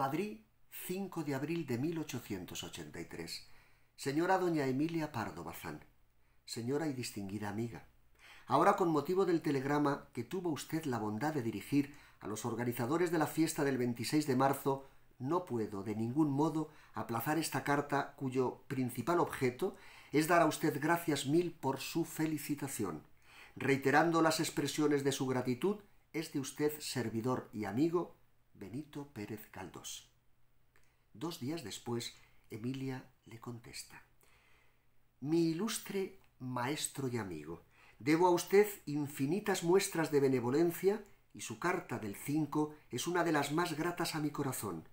Madrid, 5 de abril de 1883. Señora doña Emilia Pardo Bazán, señora y distinguida amiga. Ahora con motivo del telegrama que tuvo usted la bondad de dirigir a los organizadores de la fiesta del 26 de marzo, no puedo de ningún modo aplazar esta carta cuyo principal objeto es dar a usted gracias mil por su felicitación. Reiterando las expresiones de su gratitud, es de usted servidor y amigo Benito Pérez Galdós. Dos días después, Emilia le contesta. Mi ilustre maestro y amigo, debo a usted infinitas muestras de benevolencia y su carta del 5 es una de las más gratas a mi corazón,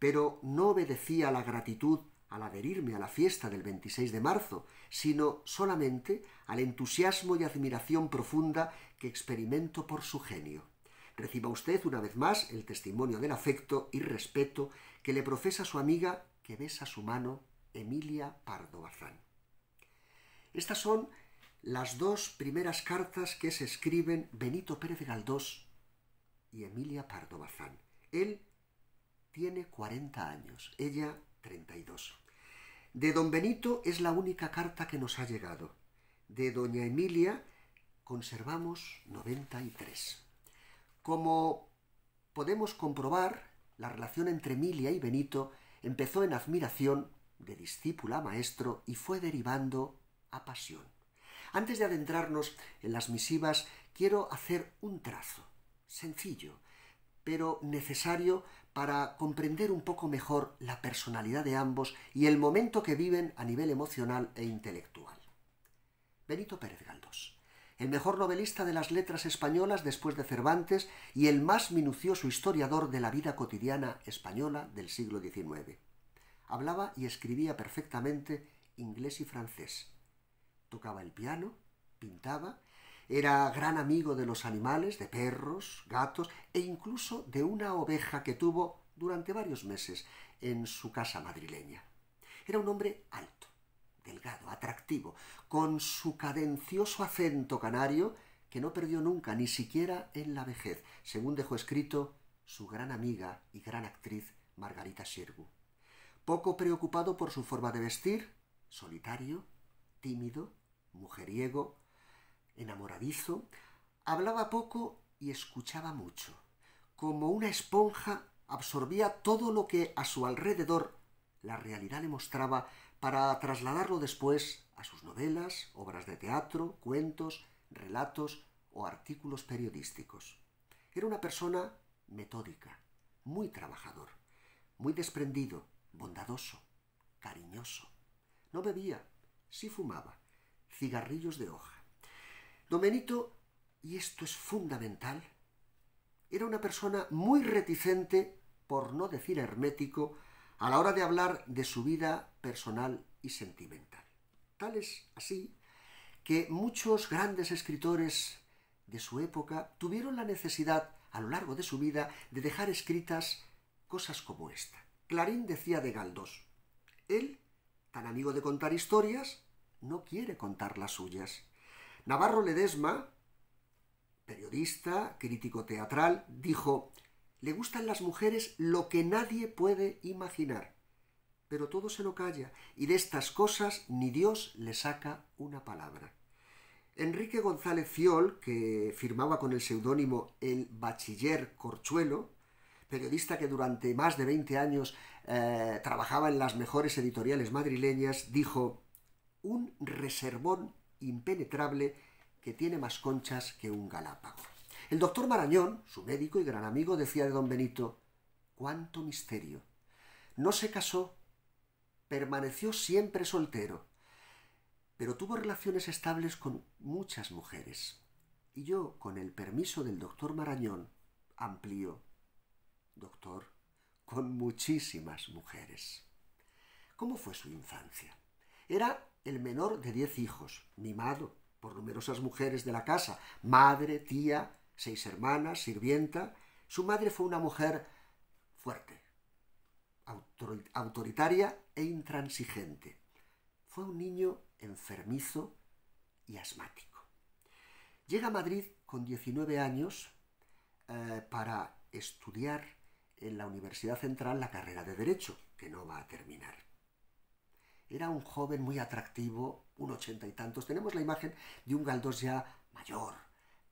pero no obedecía la gratitud al adherirme a la fiesta del 26 de marzo, sino solamente al entusiasmo y admiración profunda que experimento por su genio. Reciba usted una vez más el testimonio del afecto y respeto que le profesa su amiga que besa su mano, Emilia Pardo Bazán. Estas son las dos primeras cartas que se escriben Benito Pérez Galdós y Emilia Pardo Bazán. Él tiene 40 años, ella 32. De don Benito es la única carta que nos ha llegado. De doña Emilia conservamos 93. Como podemos comprobar, la relación entre Emilia y Benito empezó en admiración de discípula a maestro y fue derivando a pasión. Antes de adentrarnos en las misivas, quiero hacer un trazo, sencillo, pero necesario para comprender un poco mejor la personalidad de ambos y el momento que viven a nivel emocional e intelectual. Benito Pérez Galdós, el mejor novelista de las letras españolas después de Cervantes y el más minucioso historiador de la vida cotidiana española del siglo XIX. Hablaba y escribía perfectamente inglés y francés. Tocaba el piano, pintaba era gran amigo de los animales, de perros, gatos e incluso de una oveja que tuvo durante varios meses en su casa madrileña. Era un hombre alto, delgado, atractivo, con su cadencioso acento canario que no perdió nunca, ni siquiera en la vejez, según dejó escrito su gran amiga y gran actriz Margarita Sherbu. Poco preocupado por su forma de vestir, solitario, tímido, mujeriego, enamoradizo, hablaba poco y escuchaba mucho. Como una esponja absorbía todo lo que a su alrededor la realidad le mostraba para trasladarlo después a sus novelas, obras de teatro, cuentos, relatos o artículos periodísticos. Era una persona metódica, muy trabajador, muy desprendido, bondadoso, cariñoso. No bebía, sí fumaba, cigarrillos de hoja. Don Benito, y esto es fundamental, era una persona muy reticente, por no decir hermético, a la hora de hablar de su vida personal y sentimental. Tal es así que muchos grandes escritores de su época tuvieron la necesidad, a lo largo de su vida, de dejar escritas cosas como esta. Clarín decía de Galdós, él, tan amigo de contar historias, no quiere contar las suyas. Navarro Ledesma, periodista, crítico teatral, dijo, le gustan las mujeres lo que nadie puede imaginar, pero todo se lo calla, y de estas cosas ni Dios le saca una palabra. Enrique González Fiol, que firmaba con el seudónimo El Bachiller Corchuelo, periodista que durante más de 20 años eh, trabajaba en las mejores editoriales madrileñas, dijo, un reservón impenetrable que tiene más conchas que un galápago. El doctor Marañón, su médico y gran amigo, decía de don Benito, cuánto misterio. No se casó, permaneció siempre soltero, pero tuvo relaciones estables con muchas mujeres. Y yo, con el permiso del doctor Marañón, amplío, doctor, con muchísimas mujeres. ¿Cómo fue su infancia? Era el menor de diez hijos, mimado por numerosas mujeres de la casa, madre, tía, seis hermanas, sirvienta. Su madre fue una mujer fuerte, autoritaria e intransigente. Fue un niño enfermizo y asmático. Llega a Madrid con 19 años eh, para estudiar en la Universidad Central la carrera de Derecho, que no va a terminar. Era un joven muy atractivo, un ochenta y tantos. Tenemos la imagen de un Galdós ya mayor,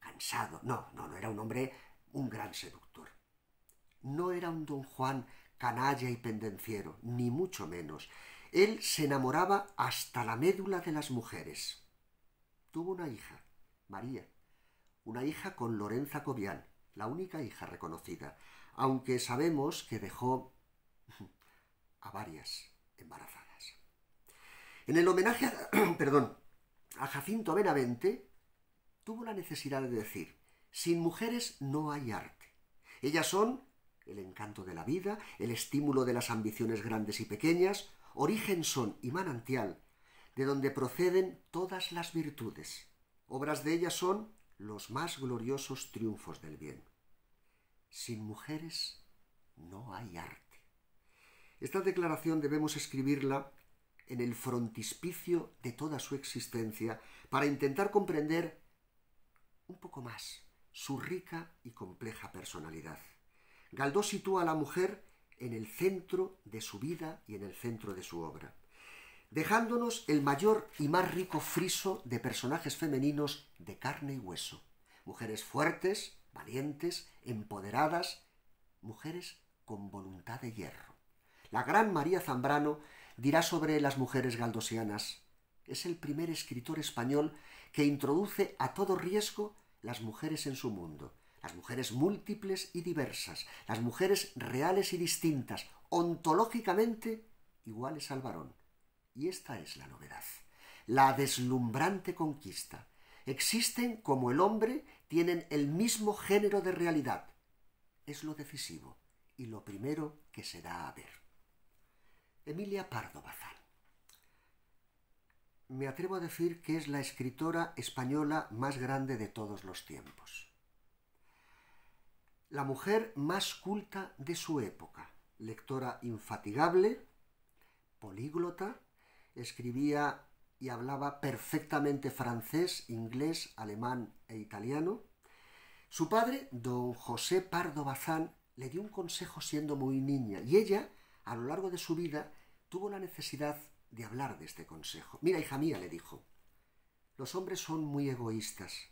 cansado. No, no, no era un hombre, un gran seductor. No era un don Juan canalla y pendenciero, ni mucho menos. Él se enamoraba hasta la médula de las mujeres. Tuvo una hija, María, una hija con Lorenza Cobian, la única hija reconocida, aunque sabemos que dejó a varias embarazadas. En el homenaje a, perdón, a Jacinto Benavente, tuvo la necesidad de decir, sin mujeres no hay arte. Ellas son el encanto de la vida, el estímulo de las ambiciones grandes y pequeñas, origen son y manantial, de donde proceden todas las virtudes. Obras de ellas son los más gloriosos triunfos del bien. Sin mujeres no hay arte. Esta declaración debemos escribirla en el frontispicio de toda su existencia para intentar comprender un poco más su rica y compleja personalidad. Galdós sitúa a la mujer en el centro de su vida y en el centro de su obra, dejándonos el mayor y más rico friso de personajes femeninos de carne y hueso, mujeres fuertes, valientes, empoderadas, mujeres con voluntad de hierro. La gran María Zambrano dirá sobre las mujeres galdosianas. Es el primer escritor español que introduce a todo riesgo las mujeres en su mundo, las mujeres múltiples y diversas, las mujeres reales y distintas, ontológicamente iguales al varón. Y esta es la novedad, la deslumbrante conquista. Existen como el hombre, tienen el mismo género de realidad. Es lo decisivo y lo primero que se da a ver. Emilia Pardo Bazán. Me atrevo a decir que es la escritora española más grande de todos los tiempos. La mujer más culta de su época, lectora infatigable, políglota, escribía y hablaba perfectamente francés, inglés, alemán e italiano. Su padre, don José Pardo Bazán, le dio un consejo siendo muy niña y ella a lo largo de su vida, tuvo la necesidad de hablar de este consejo. Mira, hija mía, le dijo, los hombres son muy egoístas.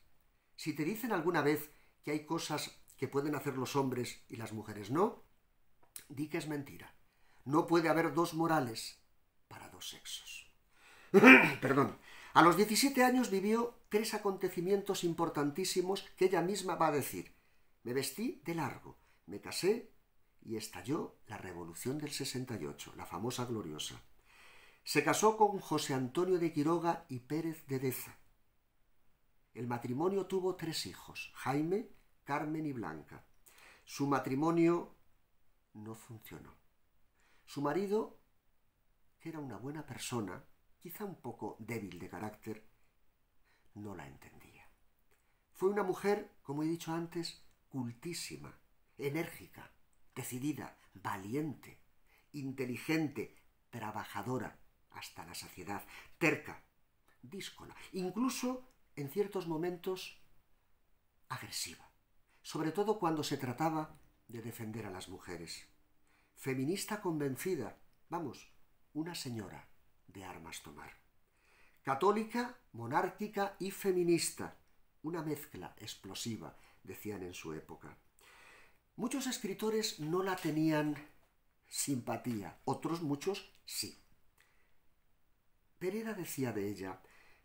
Si te dicen alguna vez que hay cosas que pueden hacer los hombres y las mujeres no, di que es mentira. No puede haber dos morales para dos sexos. Perdón. A los 17 años vivió tres acontecimientos importantísimos que ella misma va a decir. Me vestí de largo, me casé y estalló la Revolución del 68, la famosa gloriosa. Se casó con José Antonio de Quiroga y Pérez de Deza. El matrimonio tuvo tres hijos, Jaime, Carmen y Blanca. Su matrimonio no funcionó. Su marido, que era una buena persona, quizá un poco débil de carácter, no la entendía. Fue una mujer, como he dicho antes, cultísima, enérgica, decidida, valiente, inteligente, trabajadora hasta la saciedad, terca, díscola, incluso en ciertos momentos agresiva, sobre todo cuando se trataba de defender a las mujeres. Feminista convencida, vamos, una señora de armas tomar. Católica, monárquica y feminista, una mezcla explosiva, decían en su época. Muchos escritores no la tenían simpatía, otros muchos sí. Pereda decía de ella,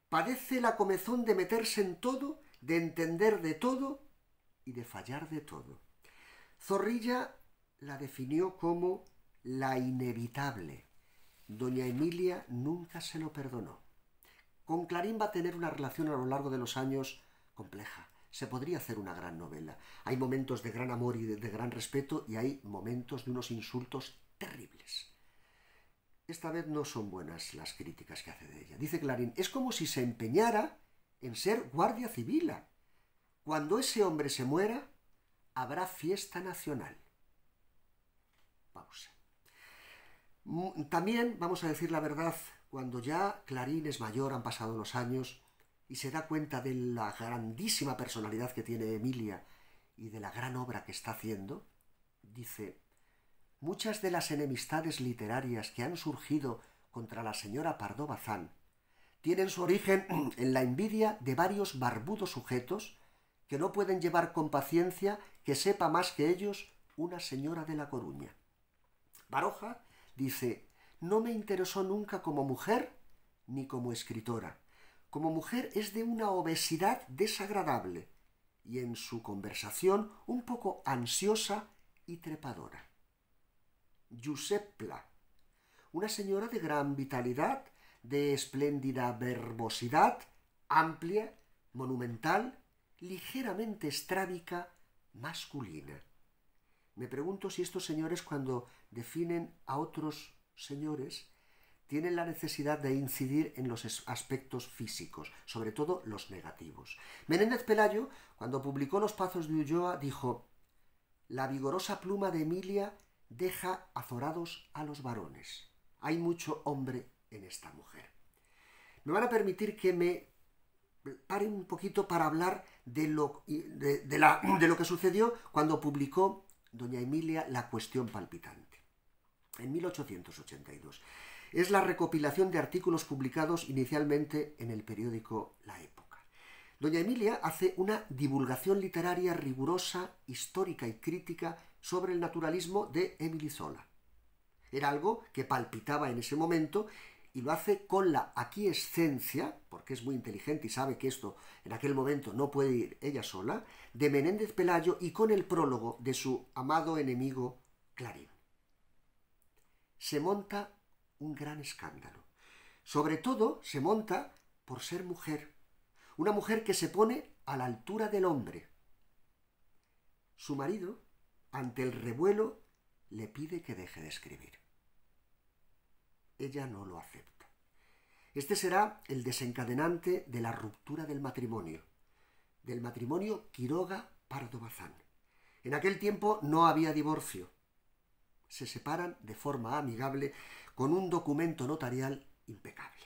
padece la comezón de meterse en todo, de entender de todo y de fallar de todo. Zorrilla la definió como la inevitable. Doña Emilia nunca se lo perdonó. Con Clarín va a tener una relación a lo largo de los años compleja se podría hacer una gran novela. Hay momentos de gran amor y de, gran respeto y hay momentos de unos insultos terribles. Esta vez no son buenas las críticas que hace de ella. Dice Clarín, es como si se empeñara en ser guardia civil. Cuando ese hombre se muera, habrá fiesta nacional. Pausa. Mm, también, vamos a decir la verdad, cuando ya Clarín es mayor, han pasado los años, y se da cuenta de la grandísima personalidad que tiene Emilia y de la gran obra que está haciendo, dice, muchas de las enemistades literarias que han surgido contra la señora Pardo Bazán tienen su origen en la envidia de varios barbudos sujetos que no pueden llevar con paciencia que sepa más que ellos una señora de La Coruña. Baroja dice, no me interesó nunca como mujer ni como escritora. Como mujer es de una obesidad desagradable y en su conversación un poco ansiosa y trepadora. Giusepla, una señora de gran vitalidad, de espléndida verbosidad, amplia, monumental, ligeramente estrábica, masculina. Me pregunto si estos señores cuando definen a otros señores tienen la necesidad de incidir en los aspectos físicos, sobre todo los negativos. Menéndez Pelayo, cuando publicó Los Pazos de Ulloa, dijo La vigorosa pluma de Emilia deja azorados a los varones. Hay mucho hombre en esta mujer. Me van a permitir que me pare un poquito para hablar de lo, de, de lo que sucedió cuando publicó doña Emilia La cuestión palpitante, en 1882. Es la recopilación de artículos publicados inicialmente en el periódico La Época. Doña Emilia hace una divulgación literaria rigurosa, histórica y crítica sobre el naturalismo de Emily Zola. Era algo que palpitaba en ese momento y lo hace con la aquiescencia, porque es muy inteligente y sabe que esto en aquel momento no puede ir ella sola, de Menéndez Pelayo y con el prólogo de su amado enemigo Clarín. Se monta un gran escándalo. Sobre todo se monta por ser mujer, una mujer que se pone a la altura del hombre. Su marido, ante el revuelo, le pide que deje de escribir ella no lo acepta. Este será el desencadenante de la ruptura del matrimonio, del matrimonio Quiroga-Pardo Bazán. En aquel tiempo no había divorcio. Se separan de forma amigable con un documento notarial impecable.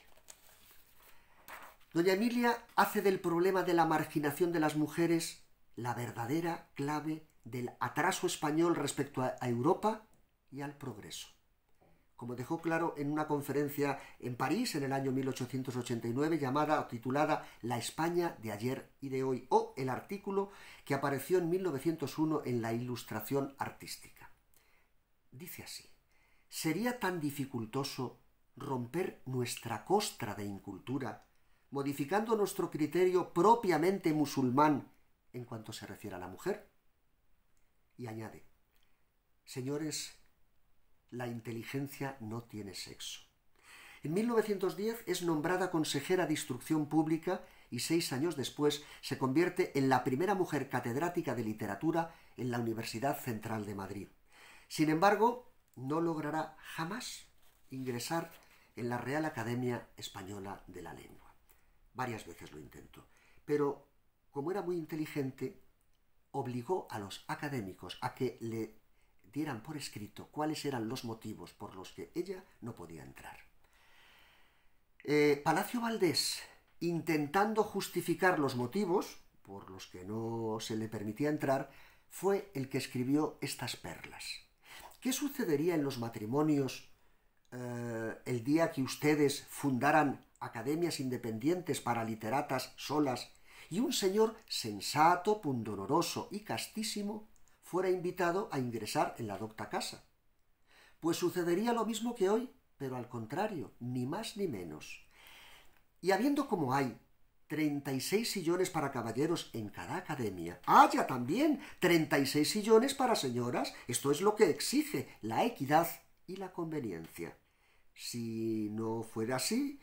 Doña Emilia hace del problema de la marginación de las mujeres la verdadera clave del atraso español respecto a Europa y al progreso como dejó claro en una conferencia en París en el año 1889 llamada o titulada La España de ayer y de hoy, o el artículo que apareció en 1901 en la Ilustración Artística. Dice así, ¿sería tan dificultoso romper nuestra costra de incultura, modificando nuestro criterio propiamente musulmán en cuanto se refiere a la mujer? Y añade, señores la inteligencia no tiene sexo. En 1910 es nombrada consejera de instrucción pública y seis años después se convierte en la primera mujer catedrática de literatura en la Universidad Central de Madrid. Sin embargo, no logrará jamás ingresar en la Real Academia Española de la Lengua. Varias veces lo intentó, pero como era muy inteligente, obligó a los académicos a que le dieran por escrito cuáles eran los motivos por los que ella no podía entrar. Eh, Palacio Valdés, intentando justificar los motivos por los que no se le permitía entrar, fue el que escribió estas perlas. ¿Qué sucedería en los matrimonios eh, el día que ustedes fundaran academias independientes para literatas solas y un señor sensato, pundonoroso y castísimo fuera invitado a ingresar en la docta casa. Pues sucedería lo mismo que hoy, pero al contrario, ni más ni menos. Y habiendo como hay treinta y seis sillones para caballeros en cada academia, haya también treinta y seis sillones para señoras, esto es lo que exige la equidad y la conveniencia. Si no fuera así,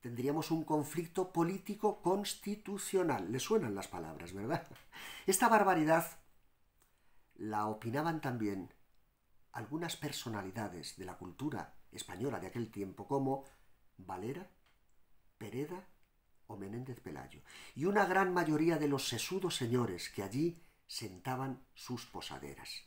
tendríamos un conflicto político constitucional. Le suenan las palabras, ¿verdad? Esta barbaridad la opinaban también algunas personalidades de la cultura española de aquel tiempo como Valera, Pereda o Menéndez Pelayo, y una gran mayoría de los sesudos señores que allí sentaban sus posaderas.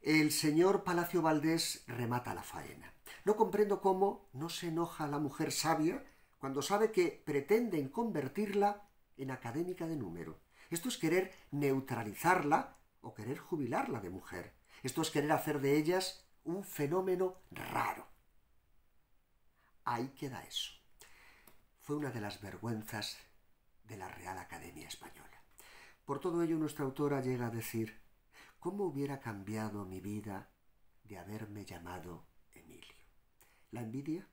El señor Palacio Valdés remata la faena. No comprendo cómo no se enoja la mujer sabia cuando sabe que pretenden convertirla en académica de número. Esto es querer neutralizarla o querer jubilarla de mujer. Esto es querer hacer de ellas un fenómeno raro. Ahí queda eso. Fue una de las vergüenzas de la Real Academia Española. Por todo ello, nuestra autora llega a decir, ¿cómo hubiera cambiado mi vida de haberme llamado Emilio? ¿La envidia?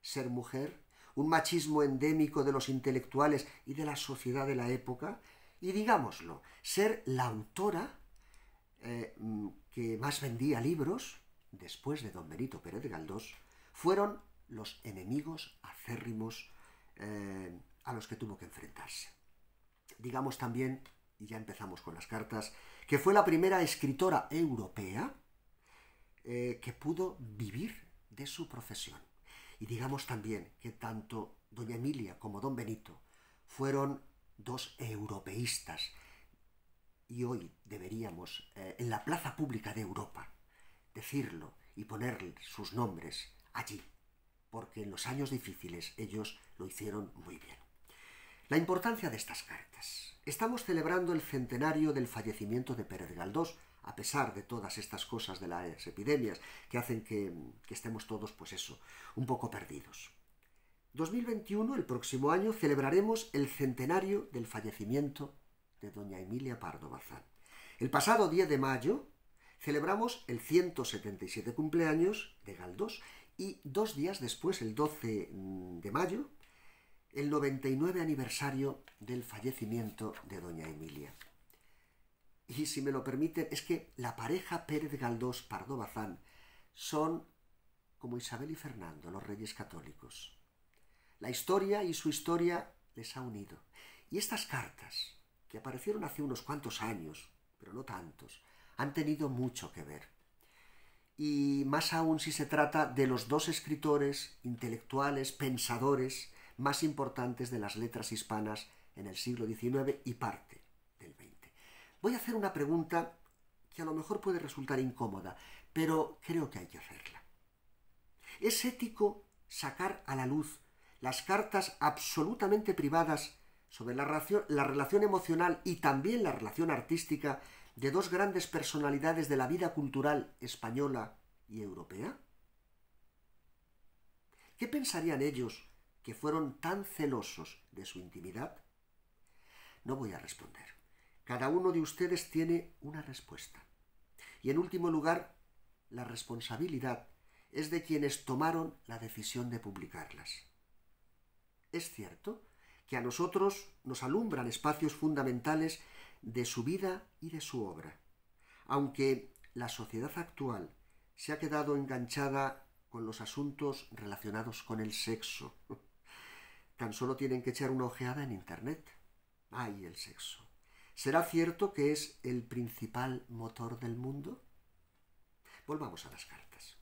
¿Ser mujer? ¿Un machismo endémico de los intelectuales y de la sociedad de la época? Y digámoslo, ser la autora eh, mm, que más vendía libros, después de don Benito Pérez Galdós, fueron los enemigos acérrimos eh, a los que tuvo que enfrentarse. Digamos también, y ya empezamos con las cartas, que fue la primera escritora europea eh, que pudo vivir de su profesión. Y digamos también que tanto doña Emilia como don Benito fueron dos europeístas. Y hoy deberíamos, eh, en la plaza pública de Europa, decirlo y poner sus nombres allí, porque en los años difíciles ellos lo hicieron muy bien. La importancia de estas cartas. Estamos celebrando el centenario del fallecimiento de Pérez Galdós, a pesar de todas estas cosas de las epidemias que hacen que, estemos todos, pues eso, un poco perdidos. 2021, el próximo año, celebraremos el centenario del fallecimiento de doña Emilia Pardo Bazán. El pasado 10 de mayo celebramos el 177 cumpleaños de Galdós y dos días después, el 12 de mayo, el 99 aniversario del fallecimiento de doña Emilia. Y si me lo permiten, es que la pareja Pérez Galdós Pardo Bazán son como Isabel y Fernando, los reyes católicos. La historia y su historia les ha unido. Y estas cartas, que aparecieron hace unos cuantos años, pero no tantos, han tenido mucho que ver. Y más aún si se trata de los dos escritores, intelectuales, pensadores, más importantes de las letras hispanas en el siglo XIX y parte. Voy a hacer una pregunta que a lo mejor puede resultar incómoda, pero creo que hay que hacerla. ¿Es ético sacar a la luz las cartas absolutamente privadas sobre la relación, la relación emocional y también la relación artística de dos grandes personalidades de la vida cultural española y europea? ¿Qué pensarían ellos que fueron tan celosos de su intimidad? No voy a responder. Cada uno de ustedes tiene una respuesta. Y en último lugar, la responsabilidad es de quienes tomaron la decisión de publicarlas. Es cierto que a nosotros nos alumbran espacios fundamentales de su vida y de su obra, aunque la sociedad actual se ha quedado enganchada con los asuntos relacionados con el sexo. Tan solo tienen que echar una ojeada en Internet. ¡Ay, el sexo! ¿Será cierto que es el principal motor del mundo? Volvamos a las cartas.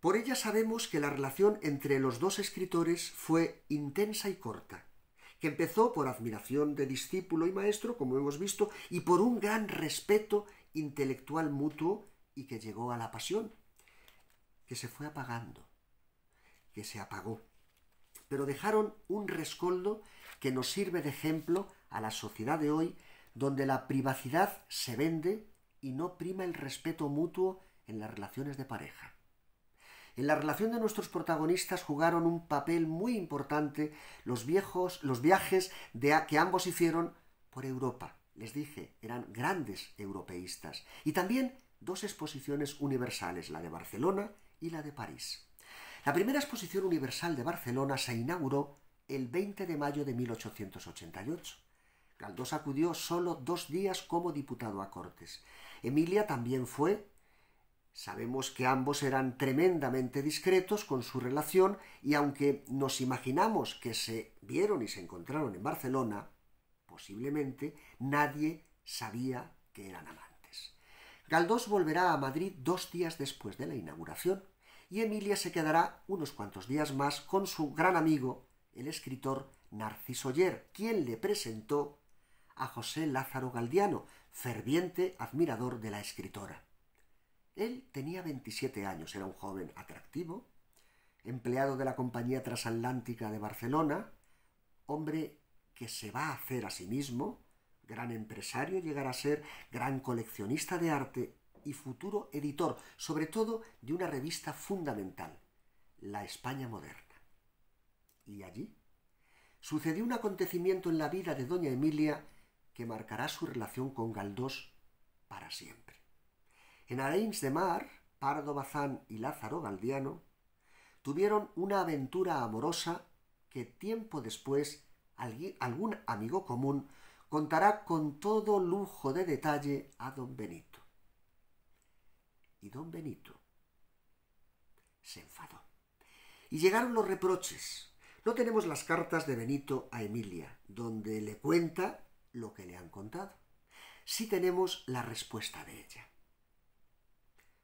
Por ella sabemos que la relación entre los dos escritores fue intensa y corta, que empezó por admiración de discípulo y maestro, como hemos visto, y por un gran respeto intelectual mutuo y que llegó a la pasión, que se fue apagando, que se apagó pero dejaron un rescoldo que nos sirve de ejemplo a la sociedad de hoy, donde la privacidad se vende y no prima el respeto mutuo en las relaciones de pareja. En la relación de nuestros protagonistas jugaron un papel muy importante los viajes que ambos hicieron por Europa. Les dije, eran grandes europeístas. Y también dos exposiciones universales, la de Barcelona y la de París. La primera exposición universal de Barcelona se inauguró el 20 de mayo de 1888. Galdós acudió solo dos días como diputado a Cortes. Emilia también fue. Sabemos que ambos eran tremendamente discretos con su relación y aunque nos imaginamos que se vieron y se encontraron en Barcelona, posiblemente nadie sabía que eran amantes. Galdós volverá a Madrid dos días después de la inauguración y Emilia se quedará unos cuantos días más con su gran amigo, el escritor Narciso Yer, quien le presentó a José Lázaro Galdiano, ferviente admirador de la escritora. Él tenía 27 años, era un joven atractivo, empleado de la Compañía Transatlántica de Barcelona, hombre que se va a hacer a sí mismo, gran empresario, llegará a ser gran coleccionista de arte y futuro editor, sobre todo de una revista fundamental, La España Moderna. Y allí sucedió un acontecimiento en la vida de doña Emilia que marcará su relación con Galdós para siempre. En Areins de Mar, Pardo Bazán y Lázaro Galdiano tuvieron una aventura amorosa que tiempo después algún amigo común contará con todo lujo de detalle a don Benito. Y don Benito se enfadó. Y llegaron los reproches. No tenemos las cartas de Benito a Emilia, donde le cuenta lo que le han contado. Sí tenemos la respuesta de ella.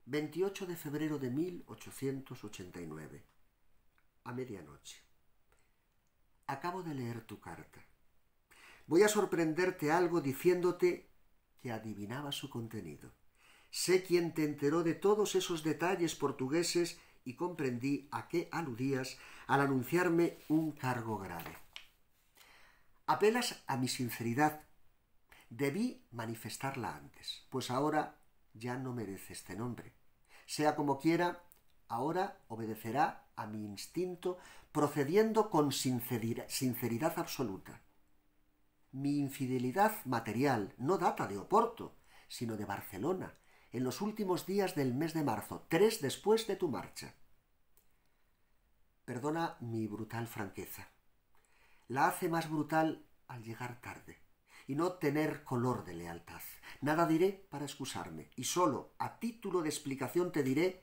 28 de febrero de 1889, a medianoche. Acabo de leer tu carta. Voy a sorprenderte algo diciéndote que adivinaba su contenido. Sé quién te enteró de todos esos detalles portugueses y comprendí a qué aludías al anunciarme un cargo grave. Apelas a mi sinceridad. Debí manifestarla antes, pues ahora ya no merece este nombre. Sea como quiera, ahora obedecerá a mi instinto procediendo con sinceridad absoluta. Mi infidelidad material no data de Oporto, sino de Barcelona, en los últimos días del mes de marzo, tres después de tu marcha. Perdona mi brutal franqueza. La hace más brutal al llegar tarde y no tener color de lealtad. Nada diré para excusarme, y sólo a título de explicación te diré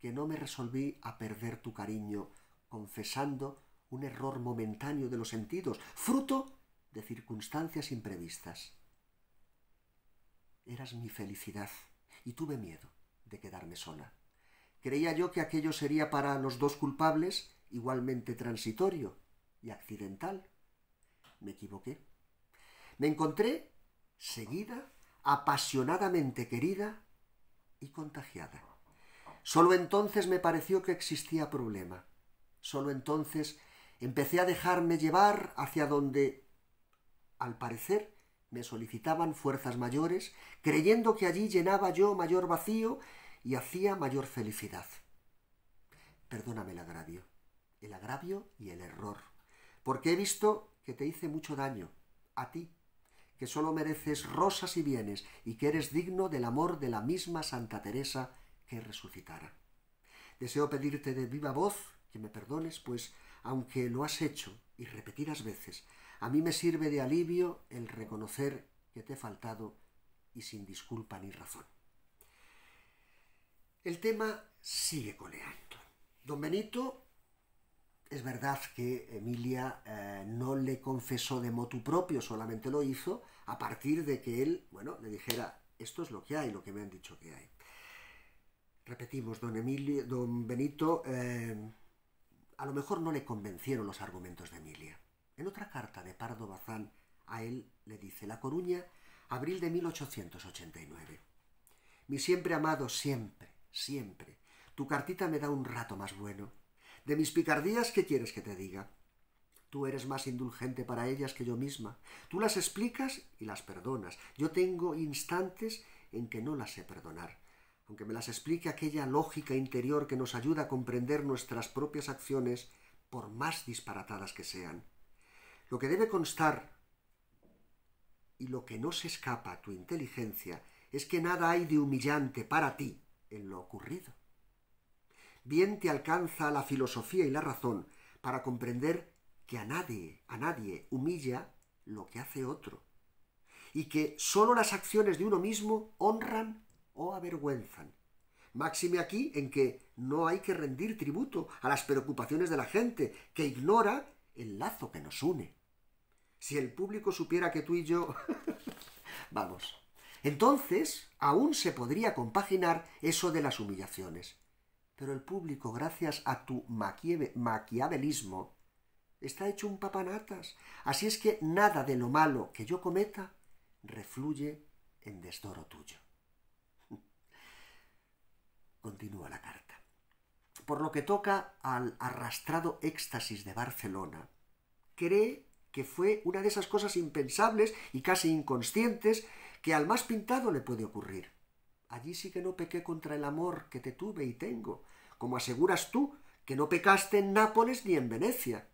que no me resolví a perder tu cariño confesando un error momentáneo de los sentidos, fruto de circunstancias imprevistas. Eras mi felicidad y tuve miedo de quedarme sola. Creía yo que aquello sería para los dos culpables igualmente transitorio y accidental. Me equivoqué. Me encontré seguida, apasionadamente querida y contagiada. Solo entonces me pareció que existía problema. Solo entonces empecé a dejarme llevar hacia donde al parecer, me solicitaban fuerzas mayores, creyendo que allí llenaba yo mayor vacío y hacía mayor felicidad. Perdóname el agravio, el agravio y el error, porque he visto que te hice mucho daño, a ti, que sólo mereces rosas y bienes y que eres digno del amor de la misma Santa Teresa que resucitara. Deseo pedirte de viva voz que me perdones, pues aunque lo has hecho y repetidas veces, a mí me sirve de alivio el reconocer que te he faltado y sin disculpa ni razón. El tema sigue coleando. Don Benito, es verdad que Emilia eh, no le confesó de motu propio, solamente lo hizo a partir de que él, bueno, le dijera, esto es lo que hay, lo que me han dicho que hay. Repetimos, don, Emilio, don Benito, eh, a lo mejor no le convencieron los argumentos de Emilia. En otra carta de Pardo Bazán a él le dice La Coruña, abril de 1889. Mi siempre amado, siempre, siempre. Tu cartita me da un rato más bueno. De mis picardías, ¿qué quieres que te diga? Tú eres más indulgente para ellas que yo misma. Tú las explicas y las perdonas. Yo tengo instantes en que no las sé perdonar. Aunque me las explique aquella lógica interior que nos ayuda a comprender nuestras propias acciones, por más disparatadas que sean. Lo que debe constar y lo que no se escapa a tu inteligencia es que nada hay de humillante para ti en lo ocurrido. Bien te alcanza la filosofía y la razón para comprender que a nadie, a nadie humilla lo que hace otro, y que sólo las acciones de uno mismo honran o avergüenzan. Máxime aquí en que no hay que rendir tributo a las preocupaciones de la gente, que ignora el lazo que nos une. Si el público supiera que tú y yo... Vamos. Entonces, aún se podría compaginar eso de las humillaciones. Pero el público, gracias a tu maquiavelismo, está hecho un papanatas. Así es que nada de lo malo que yo cometa refluye en desdoro tuyo. Continúa la carta. Por lo que toca al arrastrado éxtasis de Barcelona, cree que fue una de esas cosas impensables y casi inconscientes que al más pintado le puede ocurrir. Allí sí que no pequé contra el amor que te tuve y tengo, como aseguras tú que no pecaste en Nápoles ni en Venecia.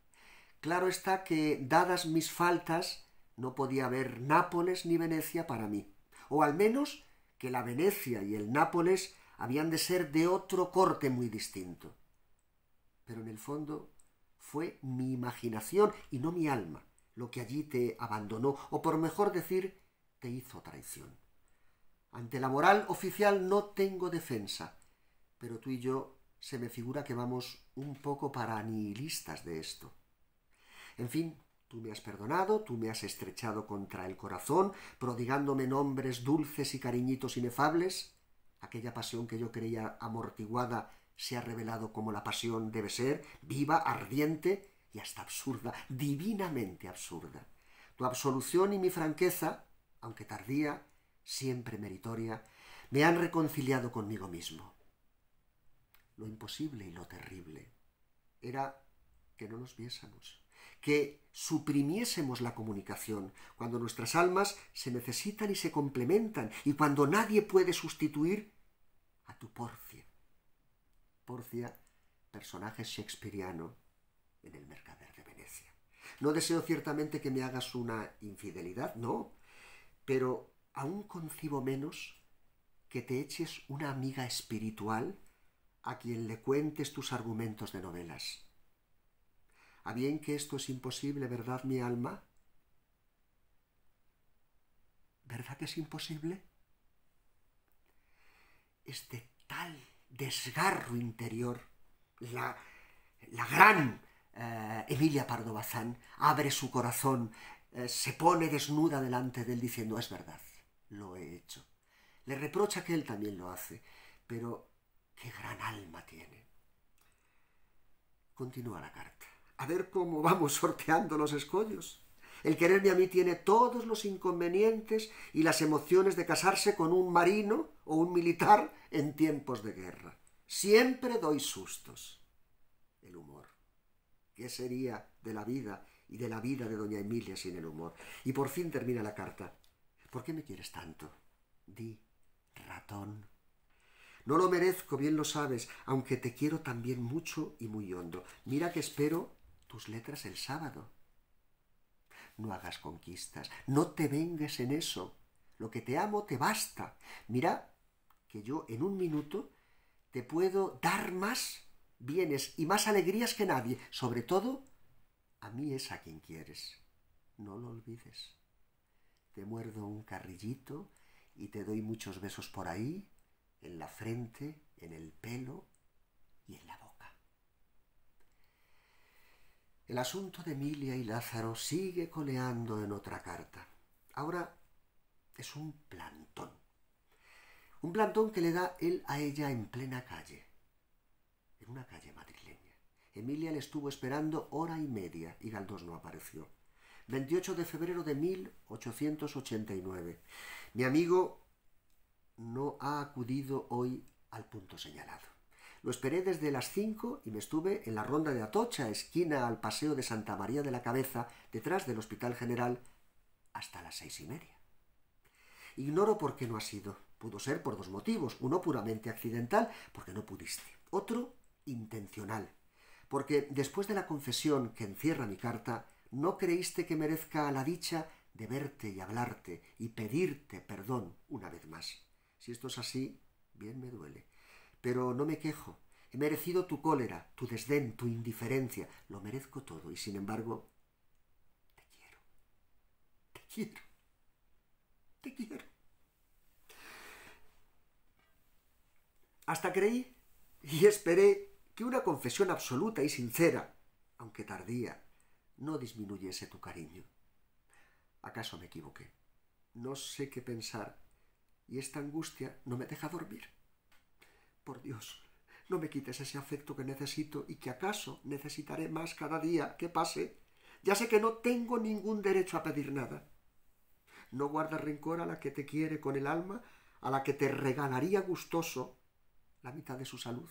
Claro está que, dadas mis faltas, no podía haber Nápoles ni Venecia para mí, o al menos que la Venecia y el Nápoles habían de ser de otro corte muy distinto. Pero en el fondo fue mi imaginación y no mi alma lo que allí te abandonó, o por mejor decir, te hizo traición. Ante la moral oficial no tengo defensa, pero tú y yo se me figura que vamos un poco para nihilistas de esto. En fin, tú me has perdonado, tú me has estrechado contra el corazón, prodigándome nombres dulces y cariñitos inefables. Aquella pasión que yo creía amortiguada se ha revelado como la pasión debe ser, viva, ardiente y hasta absurda, divinamente absurda. Tu absolución y mi franqueza, aunque tardía, siempre meritoria, me han reconciliado conmigo mismo. Lo imposible y lo terrible era que no nos viésemos, que suprimiésemos la comunicación, cuando nuestras almas se necesitan y se complementan, y cuando nadie puede sustituir a tu Porcia. Porcia, personaje shakespeariano en el mercader de Venecia. No deseo ciertamente que me hagas una infidelidad, no, pero aún concibo menos que te eches una amiga espiritual a quien le cuentes tus argumentos de novelas. A bien que esto es imposible, ¿verdad, mi alma? ¿Verdad que es imposible? Es de tal desgarro interior la, la gran eh, Emilia Pardo Bazán abre su corazón, eh, se pone desnuda delante de él diciendo es verdad, lo he hecho. Le reprocha que él también lo hace, pero qué gran alma tiene. Continúa la carta. A ver cómo vamos sorteando los escollos. El quererme a mí tiene todos los inconvenientes y las emociones de casarse con un marino o un militar en tiempos de guerra. Siempre doy sustos. El humor. ¿Qué sería de la vida y de la vida de doña Emilia sin el humor? Y por fin termina la carta. ¿Por qué me quieres tanto? Di, ratón. No lo merezco, bien lo sabes, aunque te quiero también mucho y muy hondo. Mira que espero tus letras el sábado. No hagas conquistas, no te vengues en eso. Lo que te amo te basta. Mira que yo en un minuto te puedo dar más bienes y más alegrías que nadie. Sobre todo, a mí es a quien quieres. No lo olvides. Te muerdo un carrillito y te doy muchos besos por ahí, en la frente, en el pelo y en la boca. El asunto de Emilia y Lázaro sigue coleando en otra carta. Ahora es un plantón. Un plantón que le da él a ella en plena calle en una calle madrileña. Emilia le estuvo esperando hora y media y Galdós no apareció. 28 de febrero de 1889. Mi amigo no ha acudido hoy al punto señalado. Lo esperé desde las cinco y me estuve en la ronda de Atocha, esquina al paseo de Santa María de la Cabeza, detrás del Hospital General, hasta las seis y media. Ignoro por qué no ha sido. Pudo ser por dos motivos. Uno puramente accidental, porque no pudiste. Otro intencional, porque después de la confesión que encierra mi carta, no creíste que merezca la dicha de verte y hablarte y pedirte perdón una vez más. Si esto es así, bien me duele. Pero no me quejo. He merecido tu cólera, tu desdén, tu indiferencia. Lo merezco todo y sin embargo, te quiero. Te quiero. Te quiero. Hasta creí y esperé que una confesión absoluta y sincera, aunque tardía, no disminuyese tu cariño. ¿Acaso me equivoqué? No sé qué pensar, y esta angustia no me deja dormir. Por Dios, no me quites ese afecto que necesito y que acaso necesitaré más cada día que pase. Ya sé que no tengo ningún derecho a pedir nada. No guardas rencor a la que te quiere con el alma, a la que te regalaría gustoso la mitad de su salud.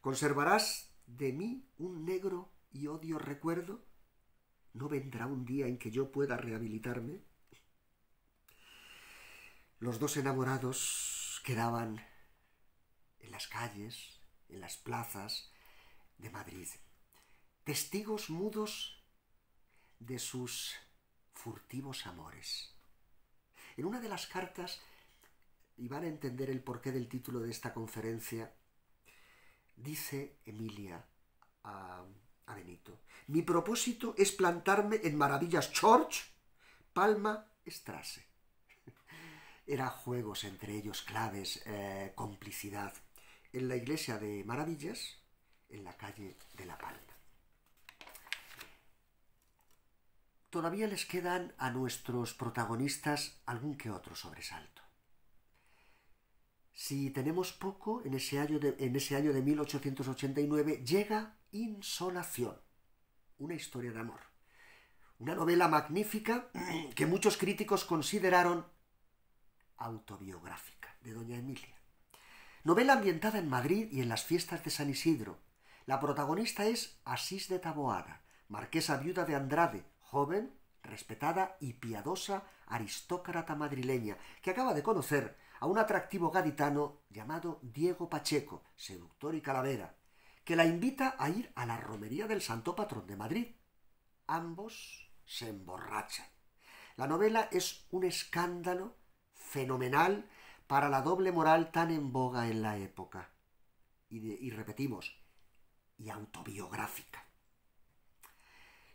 ¿Conservarás de mí un negro y odio recuerdo? ¿No vendrá un día en que yo pueda rehabilitarme? Los dos enamorados quedaban en las calles, en las plazas de Madrid, testigos mudos de sus furtivos amores. En una de las cartas, y van a entender el porqué del título de esta conferencia, dice Emilia a, Benito, mi propósito es plantarme en Maravillas Church, Palma Strasse. Era juegos entre ellos, claves, eh, complicidad. En la iglesia de Maravillas, en la calle de La Palma. Todavía les quedan a nuestros protagonistas algún que otro sobresalto. Si tenemos poco, en ese año de, en ese año de 1889 llega Insolación, una historia de amor. Una novela magnífica que muchos críticos consideraron autobiográfica de Doña Emilia. Novela ambientada en Madrid y en las fiestas de San Isidro. La protagonista es Asís de Taboada, marquesa viuda de Andrade, joven, respetada y piadosa aristócrata madrileña, que acaba de conocer a un atractivo gaditano llamado Diego Pacheco, seductor y calavera, que la invita a ir a la romería del Santo Patrón de Madrid. Ambos se emborrachan. La novela es un escándalo fenomenal para la doble moral tan en boga en la época. Y, repetimos, y autobiográfica.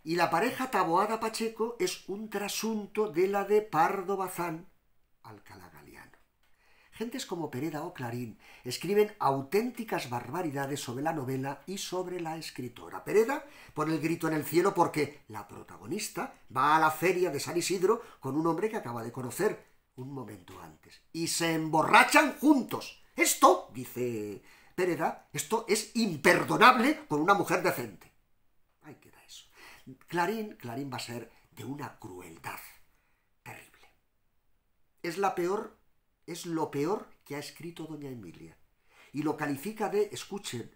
Y la pareja Taboada Pacheco es un trasunto de la de Pardo Bazán, Alcalá Galiano. Gentes como Pereda o Clarín escriben auténticas barbaridades sobre la novela y sobre la escritora. Pereda pone el grito en el cielo porque la protagonista va a la feria de San Isidro con un hombre que acaba de conocer un momento antes y se emborrachan juntos. Esto, dice Pereda, esto es imperdonable con una mujer decente. Ahí queda eso. Clarín, Clarín va a ser de una crueldad terrible. Es la peor es lo peor que ha escrito doña Emilia. Y lo califica de, escuchen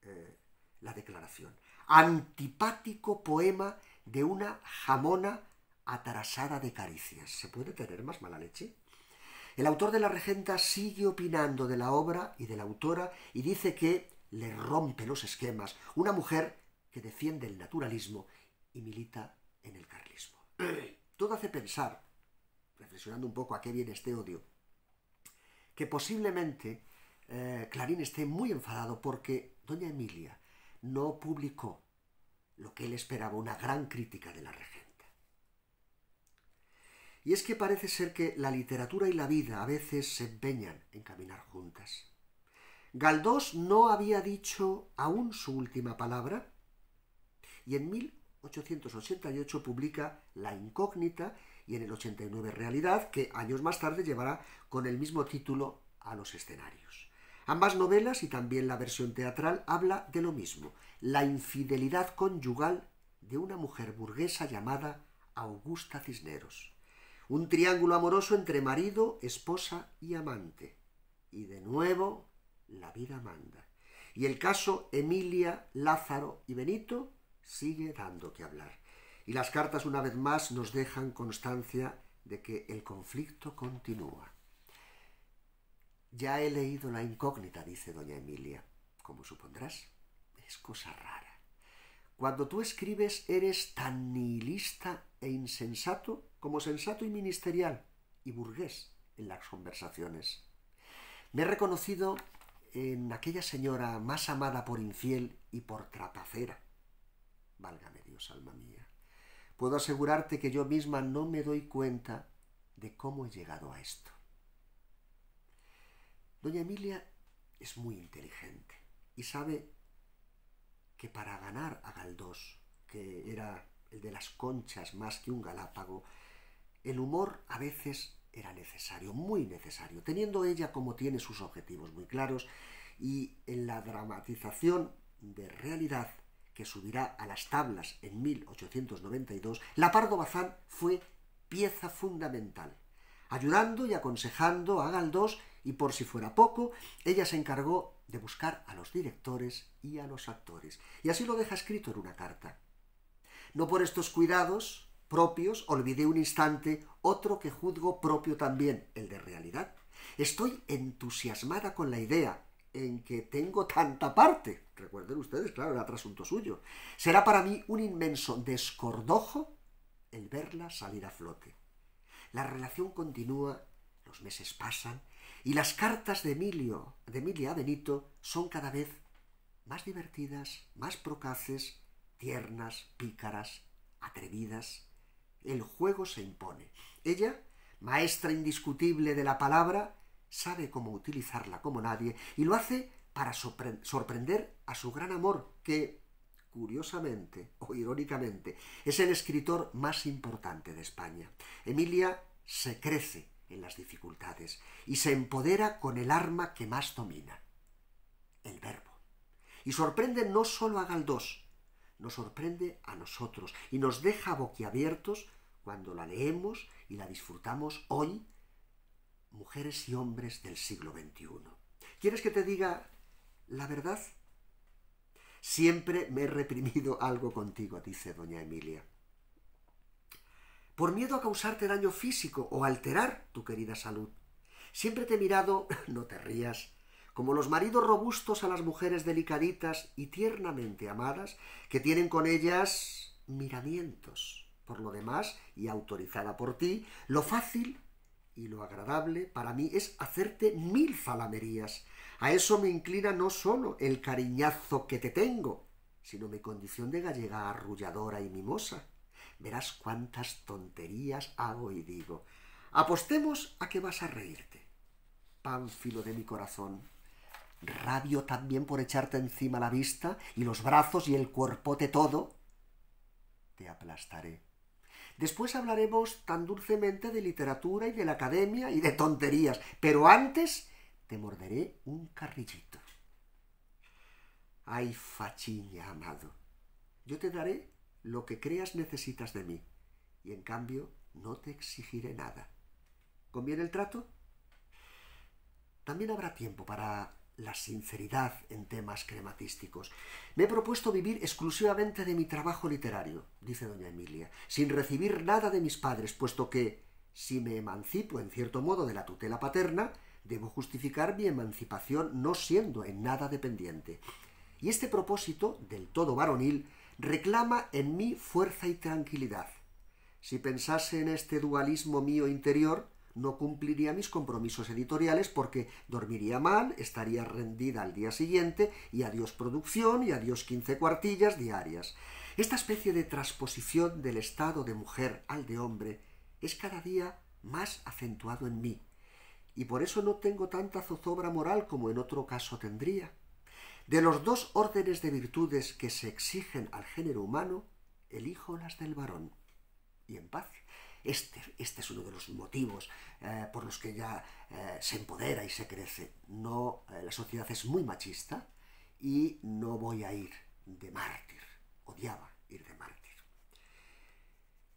eh, la declaración, antipático poema de una jamona atrasada de caricias. ¿Se puede tener más mala leche? El autor de la regenta sigue opinando de la obra y de la autora y dice que le rompe los esquemas una mujer que defiende el naturalismo y milita en el carlismo. Todo hace pensar, reflexionando un poco a qué viene este odio, que posiblemente eh, Clarín esté muy enfadado porque doña Emilia no publicó lo que él esperaba, una gran crítica de la regenta. Y es que parece ser que la literatura y la vida a veces se empeñan en caminar juntas. Galdós no había dicho aún su última palabra y en 1888 publica La incógnita y en el 89 Realidad, que años más tarde llevará con el mismo título a los escenarios. Ambas novelas y también la versión teatral habla de lo mismo, la infidelidad conyugal de una mujer burguesa llamada Augusta Cisneros. Un triángulo amoroso entre marido, esposa y amante. Y de nuevo, la vida manda. Y el caso Emilia, Lázaro y Benito sigue dando que hablar. Y las cartas una vez más nos dejan constancia de que el conflicto continúa. Ya he leído la incógnita, dice doña Emilia. Como supondrás, es cosa rara. Cuando tú escribes eres tan nihilista e insensato como sensato y ministerial y burgués en las conversaciones. Me he reconocido en aquella señora más amada por infiel y por trapacera. Válgame Dios, alma mía puedo asegurarte que yo misma no me doy cuenta de cómo he llegado a esto. Doña Emilia es muy inteligente y sabe que para ganar a Galdós, que era el de las conchas más que un galápago, el humor a veces era necesario, muy necesario, teniendo ella como tiene sus objetivos muy claros y en la dramatización de realidad que subirá a las tablas en 1892, la Pardo Bazán fue pieza fundamental, ayudando y aconsejando a Galdós y por si fuera poco, ella se encargó de buscar a los directores y a los actores. Y así lo deja escrito en una carta. No por estos cuidados propios olvidé un instante otro que juzgo propio también, el de realidad. Estoy entusiasmada con la idea en que tengo tanta parte. Recuerden ustedes, claro, era otro asunto suyo. Será para mí un inmenso descordojo el verla salir a flote. La relación continúa, los meses pasan, y las cartas de Emilio, de Emilia a Benito, son cada vez más divertidas, más procaces, tiernas, pícaras, atrevidas. El juego se impone. Ella, maestra indiscutible de la palabra, sabe cómo utilizarla como nadie y lo hace para sorprender a su gran amor, que, curiosamente o irónicamente, es el escritor más importante de España. Emilia se crece en las dificultades y se empodera con el arma que más domina, el verbo. Y sorprende no solo a Galdós, nos sorprende a nosotros y nos deja boquiabiertos cuando la leemos y la disfrutamos hoy, mujeres y hombres del siglo XXI. ¿Quieres que te diga la verdad? Siempre me he reprimido algo contigo, dice doña Emilia. Por miedo a causarte daño físico o alterar tu querida salud. Siempre te he mirado, no te rías, como los maridos robustos a las mujeres delicaditas y tiernamente amadas, que tienen con ellas miramientos. Por lo demás, y autorizada por ti, lo fácil y lo agradable para mí es hacerte mil falamerías. A eso me inclina no sólo el cariñazo que te tengo, sino mi condición de gallega arrulladora y mimosa. Verás cuántas tonterías hago y digo. Apostemos a que vas a reírte. Pánfilo de mi corazón. Rabio también por echarte encima la vista y los brazos y el cuerpote todo. Te aplastaré Después hablaremos tan dulcemente de literatura y de la academia y de tonterías, pero antes te morderé un carrillito. Ay, fachiña, amado, yo te daré lo que creas necesitas de mí, y en cambio no te exigiré nada. ¿Conviene el trato? También habrá tiempo para la sinceridad en temas crematísticos. Me he propuesto vivir exclusivamente de mi trabajo literario, dice doña Emilia, sin recibir nada de mis padres, puesto que, si me emancipo en cierto modo de la tutela paterna, debo justificar mi emancipación no siendo en nada dependiente. Y este propósito, del todo varonil, reclama en mí fuerza y tranquilidad. Si pensase en este dualismo mío interior, no cumpliría mis compromisos editoriales porque dormiría mal, estaría rendida al día siguiente y adiós producción y adiós quince cuartillas diarias. Esta especie de transposición del estado de mujer al de hombre es cada día más acentuado en mí, y por eso no tengo tanta zozobra moral como en otro caso tendría. De los dos órdenes de virtudes que se exigen al género humano, elijo las del varón, y en paz. Este, este, es uno de los motivos eh, por los que ya eh, se empodera y se crece. No, eh, la sociedad es muy machista y no voy a ir de mártir. Odiaba ir de mártir.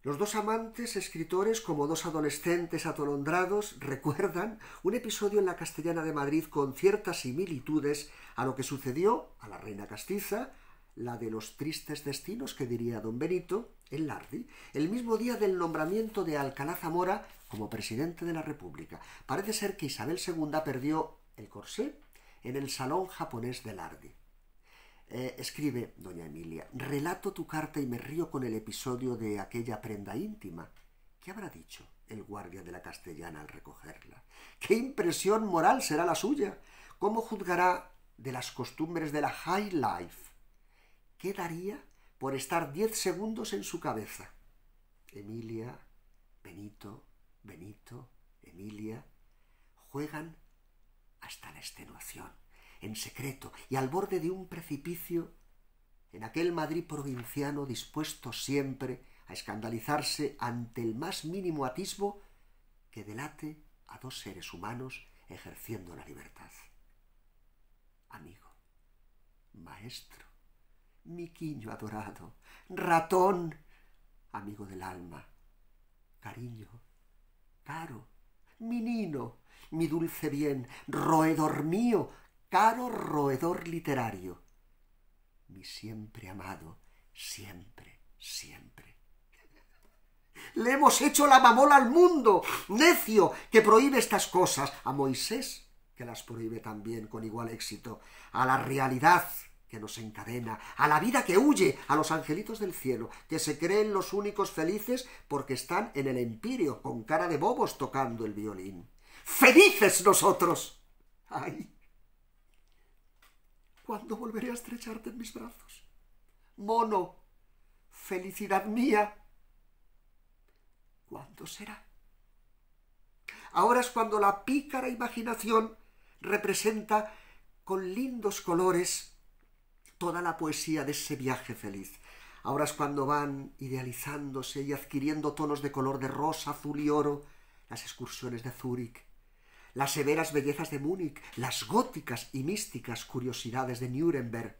Los dos amantes, escritores, como dos adolescentes atolondrados, recuerdan un episodio en la Castellana de Madrid con ciertas similitudes a lo que sucedió a la reina castiza, la de los tristes destinos que diría don Benito, en Lardi, el mismo día del nombramiento de Alcalá Zamora como presidente de la República. Parece ser que Isabel II perdió el corsé en el salón japonés de Lardi. Eh, escribe doña Emilia, relato tu carta y me río con el episodio de aquella prenda íntima. ¿Qué habrá dicho el guardia de la castellana al recogerla? ¿Qué impresión moral será la suya? ¿Cómo juzgará de las costumbres de la high life? ¿Qué daría por estar diez segundos en su cabeza. Emilia, Benito, Benito, Emilia, juegan hasta la extenuación, en secreto y al borde de un precipicio, en aquel Madrid provinciano dispuesto siempre a escandalizarse ante el más mínimo atisbo que delate a dos seres humanos ejerciendo la libertad. Amigo, maestro, miquiño adorado, ratón, amigo del alma, cariño, caro, mi nino, mi dulce bien, roedor mío, caro roedor literario, mi siempre amado, siempre, siempre. Le hemos hecho la mamola al mundo, necio, que prohíbe estas cosas, a Moisés, que las prohíbe también con igual éxito, a la realidad que nos encadena, a la vida que huye, a los angelitos del cielo, que se creen los únicos felices porque están en el empirio, con cara de bobos tocando el violín. ¡Felices nosotros! ¡Ay! ¿Cuándo volveré a estrecharte en mis brazos? Mono, felicidad mía. ¿Cuándo será? Ahora es cuando la pícara imaginación representa con lindos colores toda la poesía de ese viaje feliz. Ahora es cuando van idealizándose y adquiriendo tonos de color de rosa, azul y oro las excursiones de Zúrich, las severas bellezas de Múnich, las góticas y místicas curiosidades de Nuremberg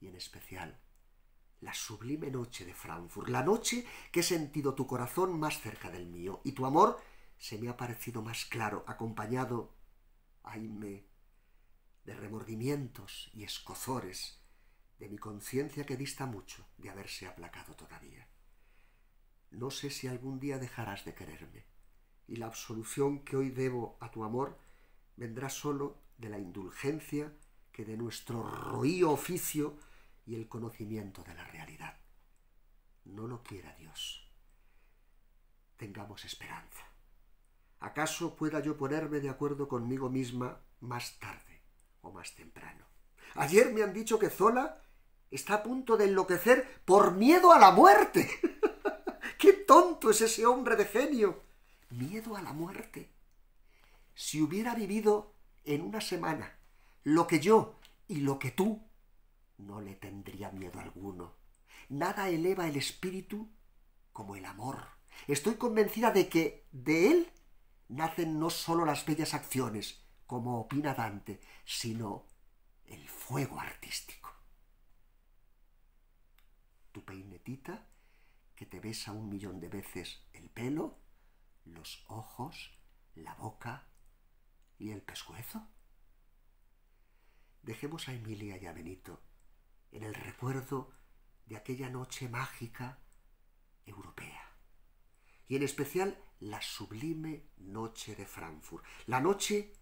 y en especial la sublime noche de Frankfurt, la noche que he sentido tu corazón más cerca del mío y tu amor se me ha parecido más claro, acompañado, ayme, de remordimientos y escozores de mi conciencia que dista mucho de haberse aplacado todavía. No sé si algún día dejarás de quererme, y la absolución que hoy debo a tu amor vendrá sólo de la indulgencia que de nuestro roío oficio y el conocimiento de la realidad. No lo quiera Dios. Tengamos esperanza. ¿Acaso pueda yo ponerme de acuerdo conmigo misma más tarde o más temprano? Ayer me han dicho que Zola está a punto de enloquecer por miedo a la muerte. ¡Qué tonto es ese hombre de genio! Miedo a la muerte. Si hubiera vivido en una semana lo que yo y lo que tú, no le tendría miedo alguno. Nada eleva el espíritu como el amor. Estoy convencida de que de él nacen no sólo las bellas acciones, como opina Dante, sino el fuego artístico. Peinetita, que te besa un millón de veces el pelo, los ojos, la boca y el pescuezo. Dejemos a Emilia y a Benito en el recuerdo de aquella noche mágica europea. Y en especial la sublime noche de Frankfurt, la noche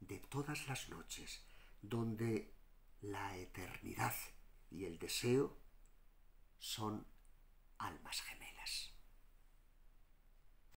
de todas las noches, donde la eternidad y el deseo son almas gemelas.